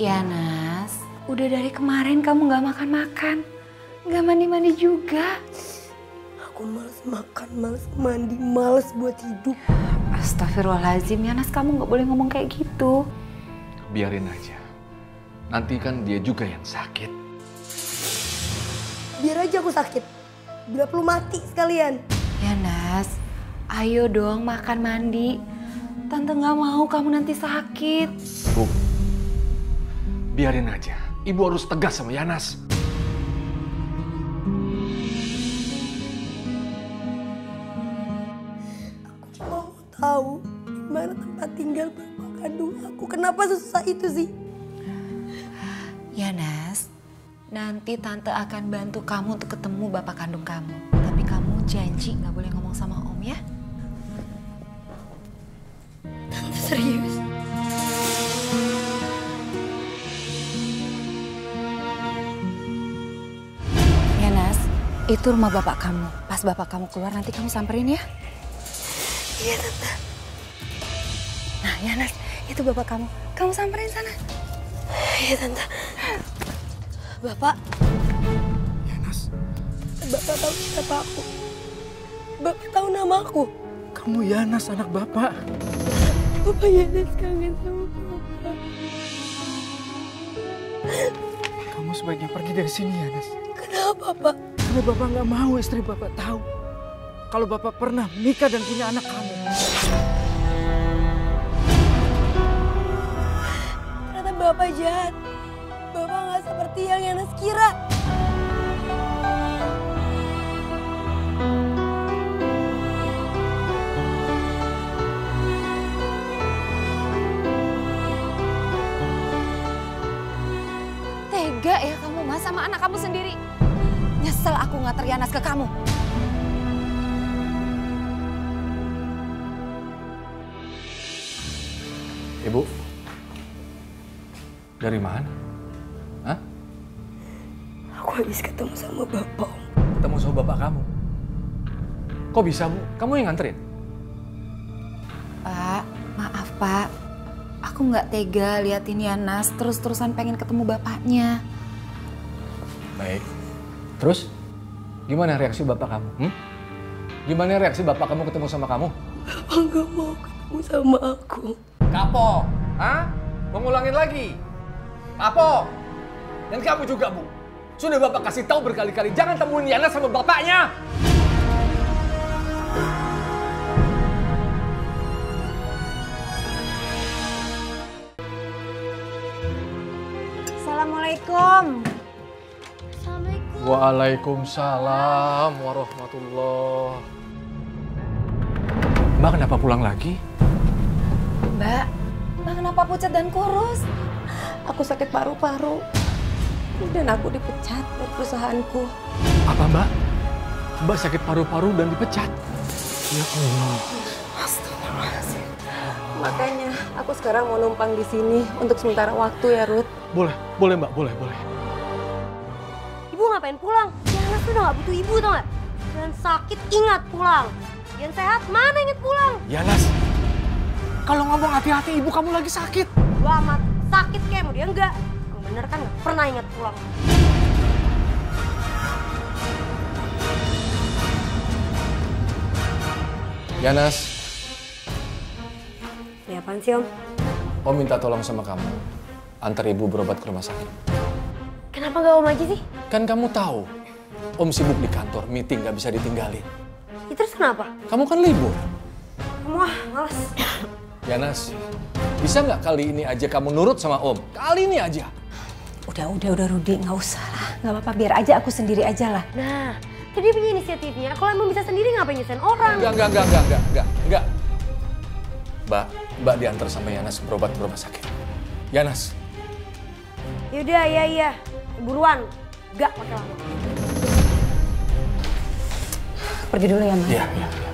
Ya Nas, udah dari kemarin kamu gak makan-makan. Gak mandi-mandi juga. Aku males makan, males mandi, males buat hidup. Astagfirullahaladzim, ya Nas kamu gak boleh ngomong kayak gitu. Biarin aja. Nanti kan dia juga yang sakit. Biar aja aku sakit. Bila perlu mati sekalian. Ya Nas, ayo dong makan mandi. Tante gak mau kamu nanti sakit. Bu, biarin aja. Ibu harus tegas sama Yanas. Aku mau tahu di mana tempat tinggal bapak kandung aku. Kenapa susah itu sih? Ya Nas, nanti tante akan bantu kamu untuk ketemu bapak kandung kamu. Tapi kamu janji gak boleh ngomong sama om ya. Tante serius. Itu rumah bapak kamu. Pas bapak kamu keluar nanti kamu samperin ya. Iya tante. Nah ya Nas, itu bapak kamu. Kamu samperin sana. Iya tante. Bapak, Yanas, bapak tahu siapa aku. Bapak tahu nama aku. Kamu Yanas anak bapak. Bapak Yanes kangen sama bapak. Kamu sebaiknya pergi dari sini Yanas. Kenapa pak? Karena bapak nggak mau istri bapak tahu. Kalau bapak pernah menikah dan punya anak kamu. Ternyata bapak jahat. Bapak nggak seperti yang Yanes kira. Tega ya kamu mas sama anak kamu sendiri. Nyesel aku nggak Yanas ke kamu. Ibu. Dari mana? Hah? Aku habis ketemu sama bapak. Ketemu sama bapak kamu. Kok bisa, Bu? Kamu yang nganterin? Pak, maaf pak. Aku nggak tega liatin Yanas terus-terusan pengen ketemu bapaknya. Baik. Terus? Gimana reaksi bapak kamu? Hmm? Gimana reaksi bapak kamu ketemu sama kamu? Bapak nggak mau ketemu sama aku. Kapok. Hah? Mau ngulangin lagi? Kapok. Dan kamu juga, Bu. Sudah bapak kasih tahu berkali-kali, jangan temuin Yana sama bapaknya. Assalamualaikum. Waalaikumsalam warahmatullah. Mbak kenapa pulang lagi? Mbak, Mbak kenapa pucat dan kurus? Aku sakit paru-paru. Dan aku dipecat dari perusahaanku. Apa mbak? Mbak sakit paru-paru dan dipecat. Ya Allah. Astagfirullahaladzim. Makanya aku sekarang mau numpang di sini untuk sementara waktu ya Ruth. Boleh, boleh mbak, boleh, boleh. Ngapain pulang? Yanas tuh udah gak butuh ibu tau gak? Dan sakit ingat pulang. Yang sehat mana inget pulang? Yanas, kalau ngomong hati-hati ibu kamu lagi sakit. Gua amat sakit kayak mau dia enggak. Yang bener kan gak pernah inget pulang. Yanas, Ya apaan sih om? Om minta tolong sama kamu. Antar ibu berobat ke rumah sakit. Kenapa gak om aja sih? Kan kamu tahu, Om sibuk di kantor, meeting nggak bisa ditinggalin. Ya, terus kenapa? Kamu kan libur. Wah males. Yanas, bisa nggak kali ini aja kamu nurut sama Om? Kali ini aja. Udah, udah, udah Rudi, nggak usah lah. Nggak apa-apa, biar aja aku sendiri aja lah. Nah, tadi punya inisiatifnya. Kalau emang bisa sendiri ngapain nyusahin orang? Enggak, enggak, enggak, enggak, enggak, enggak, enggak. Mbak, Mbak diantar sama Yanas berobat ke rumah sakit. Yanas, Yaudah, iya iya. Buruan. Gak pakai lama. Pergi dulu ya, Mas. iya, iya, iya.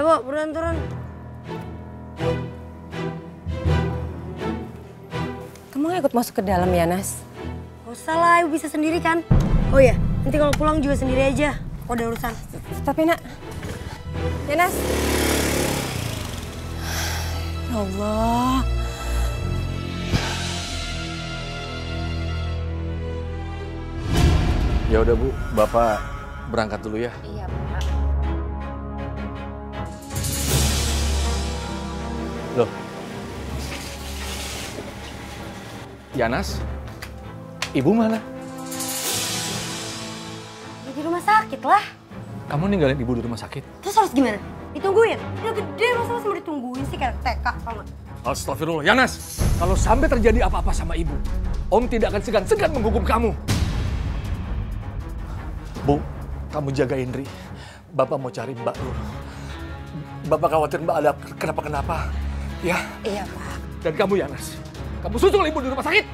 Udah, Bu, buruan turun. Kamu nggak ikut masuk ke dalam ya, Nas? Gak usah lah, ibu bisa sendiri kan? Oh ya, nanti kalau pulang juga sendiri aja. Aku ada urusan. Tapi nak, Yanas. Ya Allah. Ya udah Bu, Bapak berangkat dulu ya. Iya, Pak. Loh. Yanas, Ibu mana? Ya, di rumah sakit lah. Kamu ninggalin Ibu di rumah sakit? Terus harus gimana? Ditungguin? Udah gede masa masih mau ditungguin sih kayak TK nggak? Astagfirullah, Yanas. Kalau sampai terjadi apa-apa sama Ibu, Om tidak akan segan-segan menghukum kamu. Bu, kamu jaga Indri. Bapak mau cari Mbak Nur. Bapak khawatir Mbak ada kenapa-kenapa. Ya, Iya, Pak. dan kamu Yanas. Kamu susul Ibu di rumah sakit.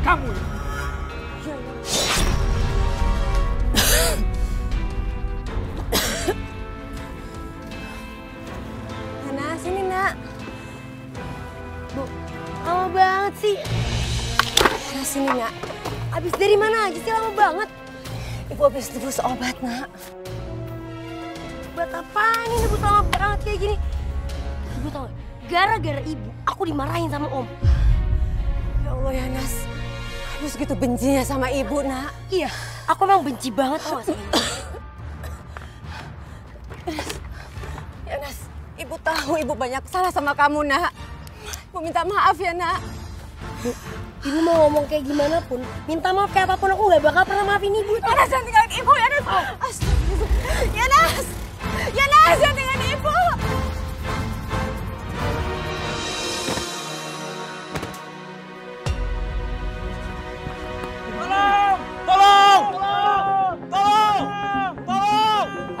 Kamu. Banget sih. Yanas, sini nak. Abis dari mana aja sih lama banget? Ibu habis tebus obat nak. Buat apaan ini ibu lama banget kayak gini? Ibu gak? Gara-gara ibu, aku dimarahin sama om. Ya Allah Yanas. Aku segitu bencinya sama ibu nak. Iya, aku emang benci banget sama ibu. Yanas, ibu tahu ibu banyak salah sama kamu nak. Ibu minta maaf ya nak. Ibu mau ngomong kayak gimana pun, minta maaf kayak apa pun aku gak bakal pernah maafin ibu. Yanas jangan tinggalin ibu Yanas. Astagfirullah. Yanas. Yanas jangan tinggalin ibu.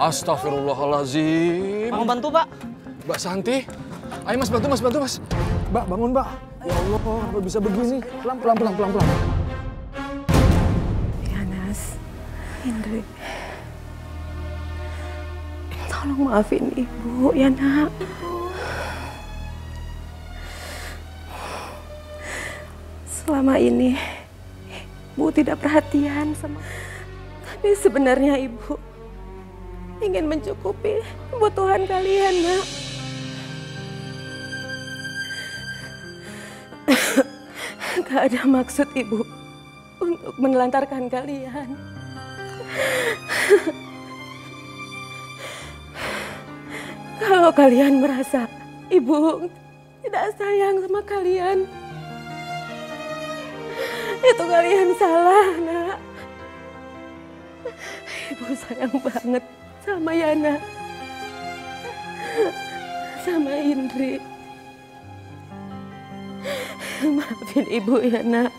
Astagfirullahalazim. Mau bantu, Pak? Mbak Santi. Ayo Mas bantu Mas bantu Mas. Mbak bangun Mbak. Ya Allah, kenapa bisa begini? Pelan pelan pelan pelan pelan. Yanas, Indri. Tolong maafin ibu ya nak. Selama ini ibu tidak perhatian sama tapi sebenarnya ibu ingin mencukupi kebutuhan kalian nak. Gak ada maksud ibu untuk menelantarkan kalian. Kalau kalian merasa ibu tidak sayang sama kalian, itu kalian salah, nak. Ibu sayang banget sama Yana, sama Indri. Maafin ibu ya, nak.